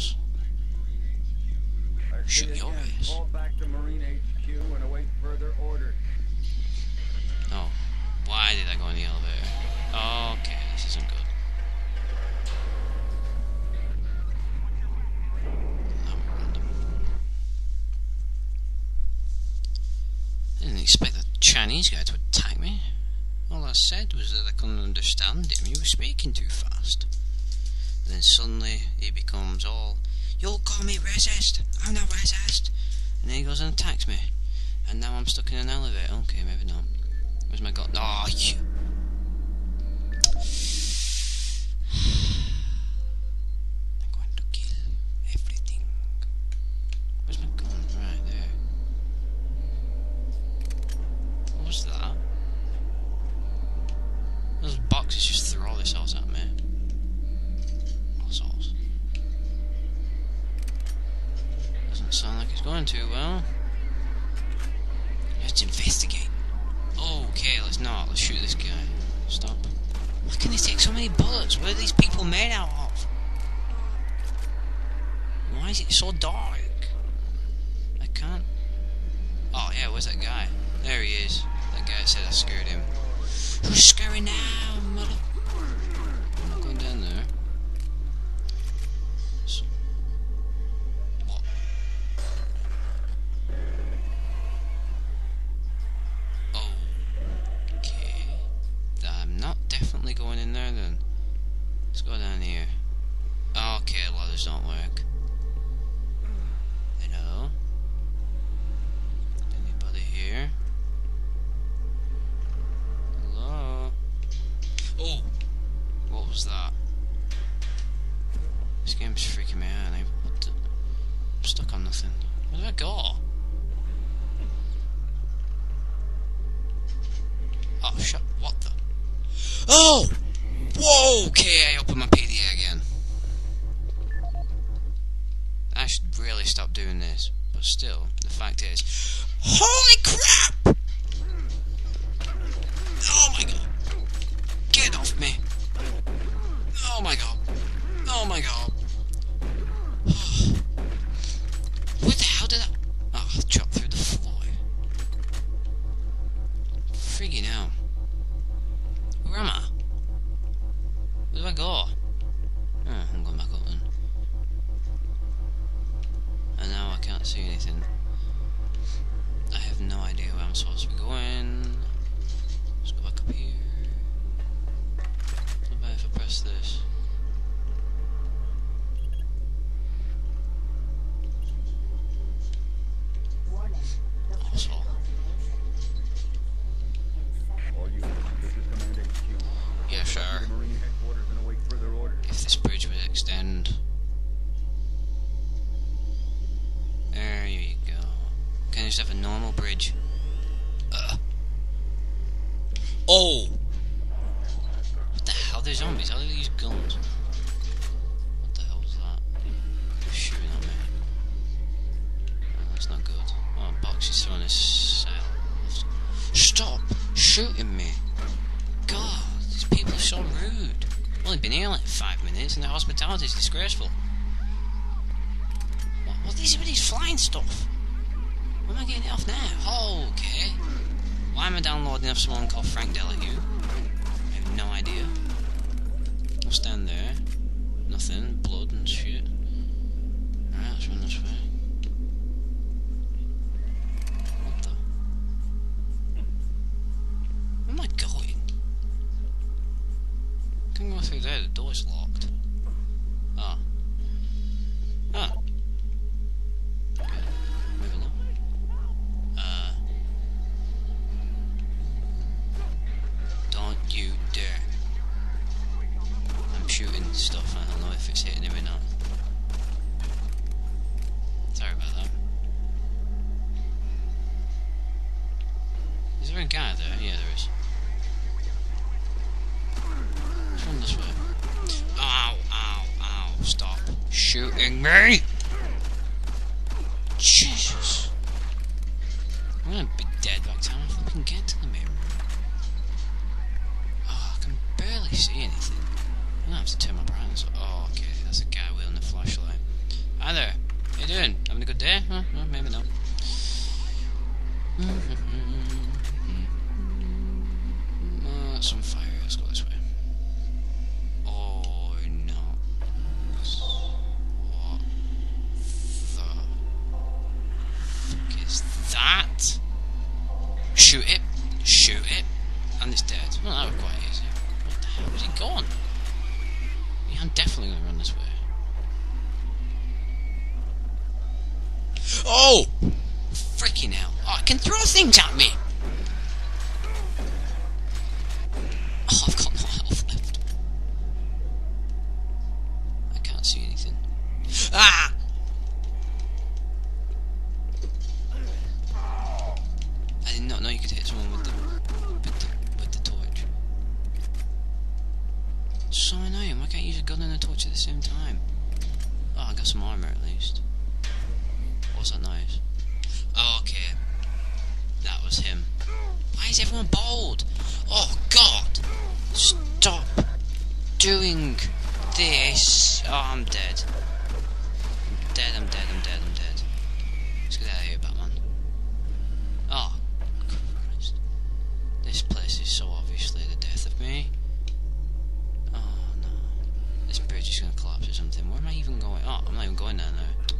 ass. Shoot your ass. Back to Marine HQ and await further orders. Oh. Why did I go in the elevator? Okay, this isn't good. That was random. I didn't expect the Chinese guy to attack me. All I said was that I couldn't understand him. He was speaking too fast. Then suddenly he becomes all, You'll call me racist. I'm not racist. And then he goes and attacks me. And now I'm stuck in an elevator. Okay, maybe not. Where's my gun? Oh, you. I'm to kill everything. Where's my gun? Right there. That? Those boxes just threw all this else at me. Assholes. Doesn't sound like it's going too well. Let's investigate. Okay, let's not. Let's shoot this guy. Stop. Why can they take so many bullets? What are these people made out of? Why is it so dark? I can't. Oh, yeah, where's that guy? There he is. That guy said I scared him. Who's scary now, mother? I'm not going down there. So- What? Okay. I'm not definitely going in there then. Let's go down here. Okay, ladders don't work. Hello? Anybody here? Hello? Oh! What was that? This me out. and I'm stuck on nothing. Where do I go? Oh, shut. What the? Oh! Whoa! Okay, I opened my PDA again. I should really stop doing this. But still, the fact is. Holy crap! Can't see anything. I have no idea where I'm supposed to be going. Let's go back up here. What about if I press this? Just have a normal bridge? Uh. Oh! What the hell? They're zombies. How do they guns? What the hell was that? They're shooting at me. Oh, that's not good. Oh, box is throwing a sail. Stop shooting me! God, these people are so rude. I've only been here like five minutes and their hospitality is disgraceful. What, what is it with these flying stuff? Why am I getting it off now? Oh, okay. Why am I downloading off someone called Frank Delahue? I have no idea. I'll stand there. Nothing. Blood and shit. Alright, let's run this way. What the? Where am I going? Can't go through there, the door's locked. Oh. Shooting me! Jesus. I'm gonna be dead by the time I fucking get to the mirror. Oh, I can barely see anything. I'm gonna have to turn my brightness up. Oh, okay. That's a guy wielding a flashlight. Yeah, well, well, maybe not. Uh, that's on fire. Can throw things at me! Oh, I've got no health left. I can't see anything. Ah! I did not know you could hit someone with the with the, with the torch. So annoying. Why can't you use a gun and a torch at the same time? Oh, I got some armor at least. What was that noise? Oh, okay. That was him. Why is everyone bold? Oh God! Stop doing this. Oh, I'm dead. I'm dead. I'm dead. I'm dead. I'm dead. Let's get out of here, Batman. Oh, Christ. This place is so obviously the death of me. Oh no. This bridge is gonna collapse or something. Where am I even going? Oh, I'm not even going there now.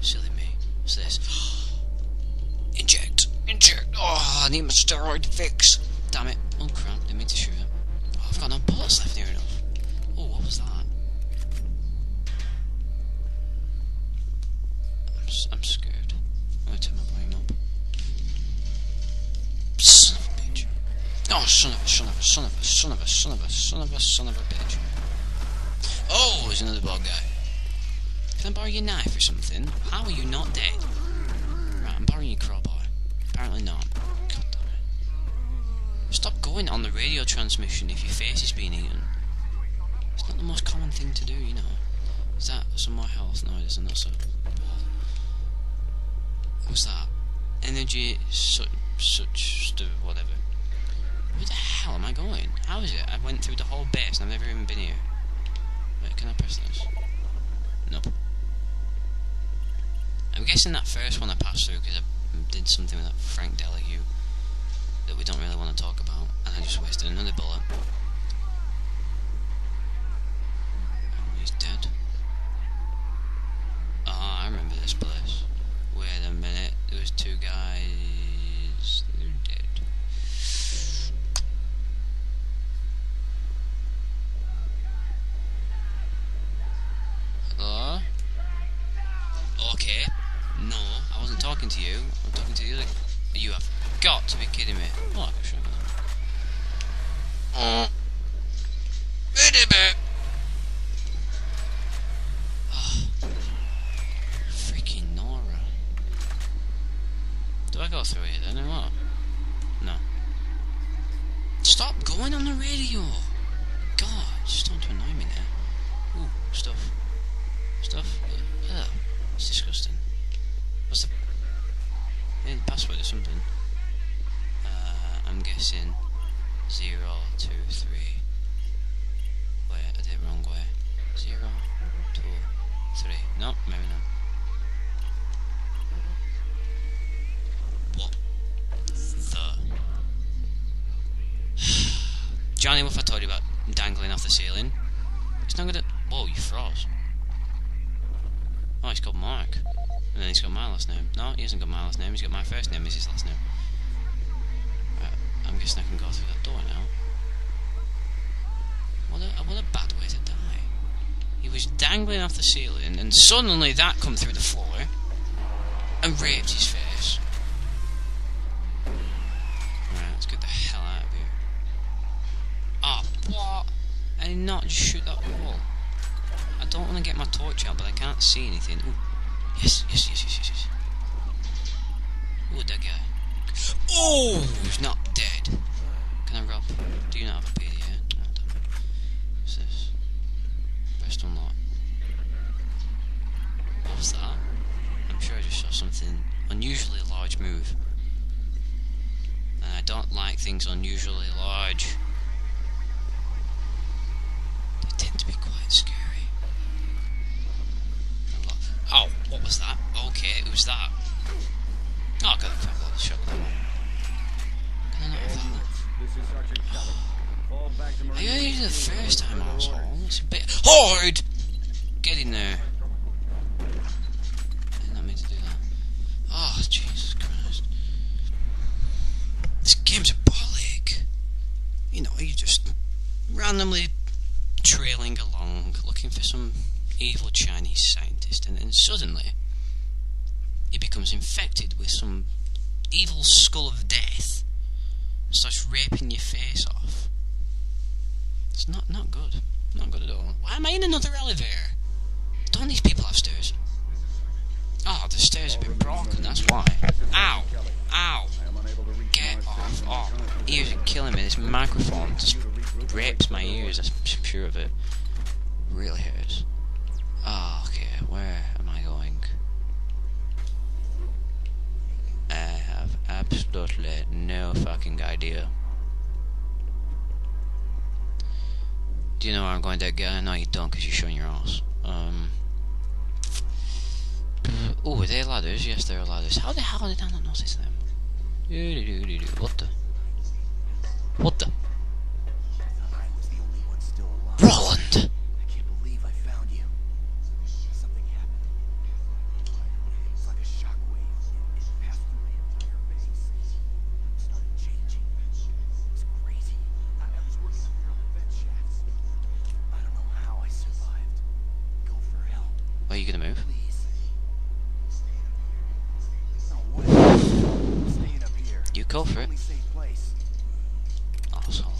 Silly me. What's this? Oh, I need my steroid fix. Damn it. Oh crap, didn't mean to shoot it. Oh, I've got no bullets left near enough. Oh, what was that? I'm, I'm scared. I'm gonna turn my volume up. Son of a bitch. Oh, son of a, son of a, son of a, son of a, son of a, son of a, son of a bitch. Oh, there's another bad guy. Can I borrow your knife or something? How are you not dead? Right, I'm borrowing your crowbar. Apparently not. Stop going on the radio transmission if your face is being eaten. It's not the most common thing to do, you know. Is that some more health? No, it isn't. That's a What's that? Energy, such, such, whatever. Where the hell am I going? How is it? I went through the whole base and I've never even been here. Wait, can I press this? Nope. I'm guessing that first one I passed through because I did something with that Frank Delahue that we don't really want to talk about, and I just wasted another bullet. Oh, he's dead. Oh, I remember this place. Wait a minute, there was two guys. They're dead. Hello? Okay. No, I wasn't talking to you. I'm talking to the other. You have got to be kidding me. Oh, I can show you that. Oh. Wait a minute. Oh. Freaking Nora. Do I go through here then or what? No. Stop going on the radio! God, just don't annoy me now. Ooh, stuff. Stuff? Ugh, it's disgusting. What's the password or something. Uh, I'm guessing... Zero, two, three... Wait, I did it wrong way. Zero, two, three. No, maybe not. Johnny, what if I told you about dangling off the ceiling? It's not gonna... Whoa, you froze. Oh, he's called Mark. And then he's got my last name. No, he hasn't got my last name. He's got my first name as his last name. Right, I'm guessing I can go through that door now. What a, what a bad way to die. He was dangling off the ceiling, and suddenly that come through the floor and raped his face. Right, let's get the hell out of here. Oh, what? I did not just shoot that wall. I don't want to get my torch out, but I can't see anything. Ooh. Yes, yes, yes, yes, yes, yes. Ooh, that guy. Oh, he's not dead. Can I rob? Do you not have a PD here? No, I don't. What's this? Best unlock. What was that? I'm sure I just saw something unusually large move. And I don't like things unusually large. They tend to be quite scary. A lot- Oh, what was that? Okay, was that? Oh, I got load of shotgun. Can I not have that? This is I you the first time, asshole. It's a bit hard. Get in there. Did not mean to do that. Oh, Jesus Christ. This game's a bollock. You know, you just randomly trailing along, looking for some evil Chinese scientist, and then suddenly he becomes infected with some evil skull of death and starts raping your face off. It's not not good. Not good at all. Why am I in another elevator? Don't these people have stairs? Oh, the stairs have been broken, that's why. Ow! Ow! Get off! Oh, ears are killing me. This microphone just rapes my ears. That's pure of it. Really hurts. Where am I going? I have absolutely no fucking idea. Do you know where I'm going, dead guy? No, you don't, because you're showing your ass. Um. Oh, are they ladders? Yes, they're ladders. How the hell did I not notice them? What the? What the? You gonna move? You go for it. Asshole.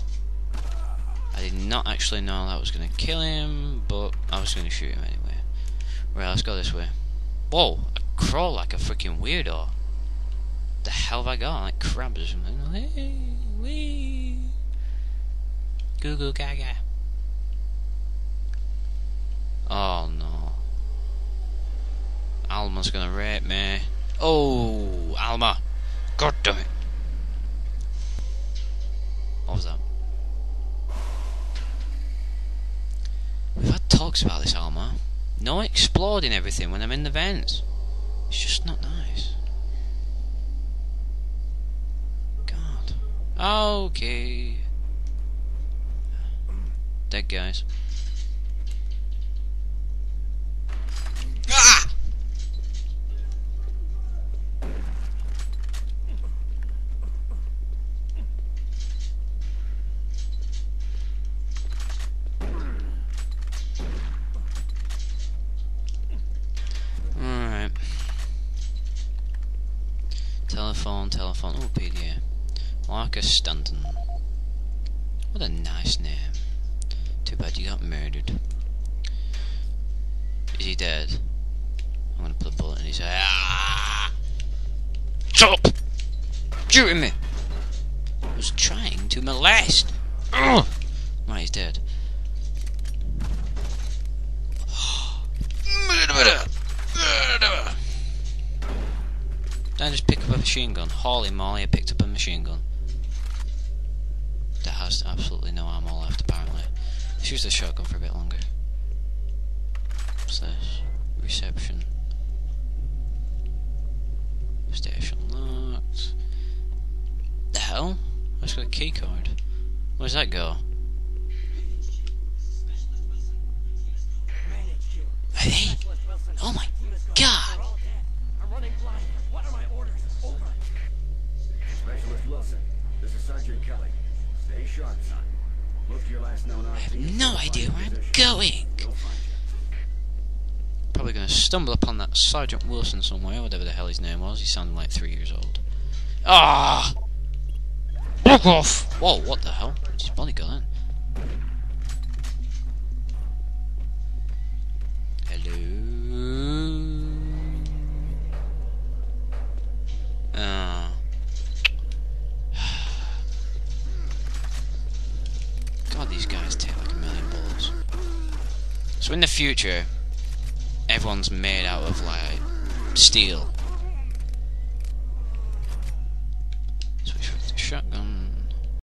I did not actually know that was gonna kill him, but I was gonna shoot him anyway. Right, let's go this way. Whoa! I crawl like a freaking weirdo. The hell have I got? Like crabs or something. Wee. Goo goo gaga. Oh no. Alma's gonna rape me. Oh, Alma. God damn it. What was that? We've had talks about this, Alma. No exploding everything when I'm in the vents. It's just not nice. God. Okay. Dead guys. Ah! Alright. Telephone, telephone. Oh, PDA. Marcus Stanton. What a nice name. Too bad you got murdered. Is he dead? I'm gonna put a bullet in his head. Ah! Shut up! Shooting me! I was trying to molest! Ugh! Right, he's dead. Did I just pick up a machine gun? Holy moly, I picked up a machine gun. That has absolutely no ammo left, apparently. Let's use the shotgun for a bit longer. What's this? Reception. Station locked. The hell? I just got a key card. Where does that go? Hey! Wilson, this is Sergeant Kelly. Stay sharp, son. Look your last known I have no idea where I'm going! They'll find you. Probably gonna stumble upon that Sergeant Wilson somewhere, whatever the hell his name was. He sounded like three years old. Ah! Fuck off! Whoa, what the hell? Where's his body gone? Hello? So in the future, everyone's made out of like steel